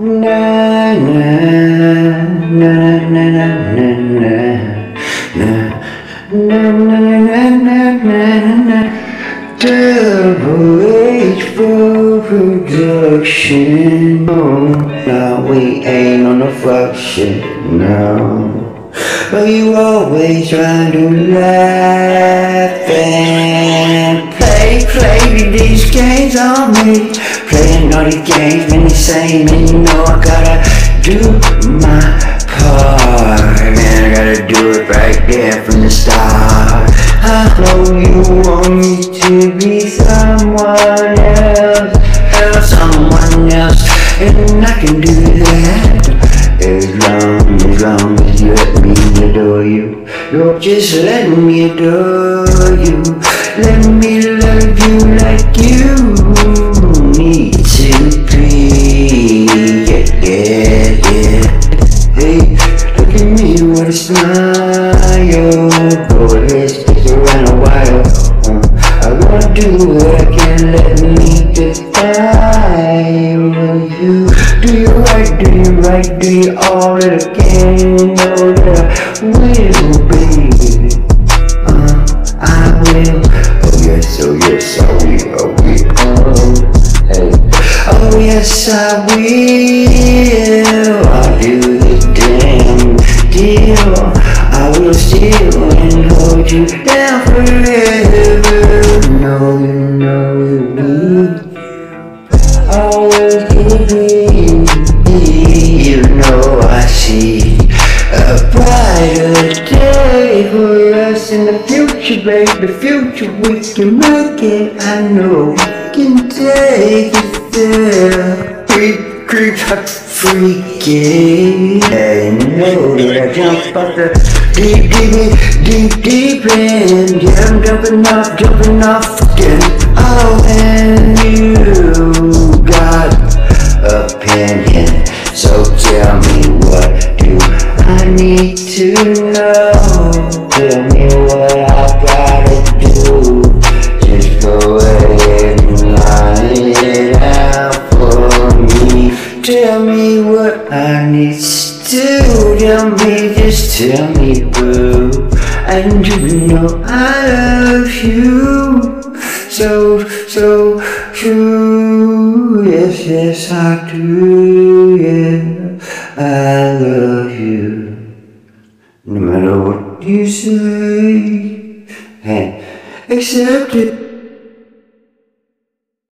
na na na na na na na na na na na na Double H for production. No, no, we ain't on a function, no. But you always try to laugh Playing all these games, many say, many know I gotta do my part. Man, I gotta do it right there from the start. I know you want me to be someone else, else, someone else, and I can do that as long, as long as you let me adore you. You're just let me adore you. Let me love you smile. Go ahead, stick around a while. Uh, I wanna do what I can. Let me by with you. Do you right? Do you right? Do you all? You know that I will, baby. Uh, I will. Oh yes, oh yes. Oh. Oh. Oh yes, I will. I'll do the damn deal. I will steal and hold you down forever. No, you know you will. I will give you. You know I see a brighter day for us in the future, baby. Future we can make it. I know we can take it there. Creep, creep, hot, freaky. I know that I jump off the deep, deep, deep, deep end. Yeah, I'm jumping off, jumping off again. Oh, and you got opinion. So tell me what do I need to know? Tell me Tell me what I need to do. Tell me, just tell me, boo. And you know I love you so, so true. Yes, yes, I do. Yeah, I love you. No matter what you say, hey, accept it.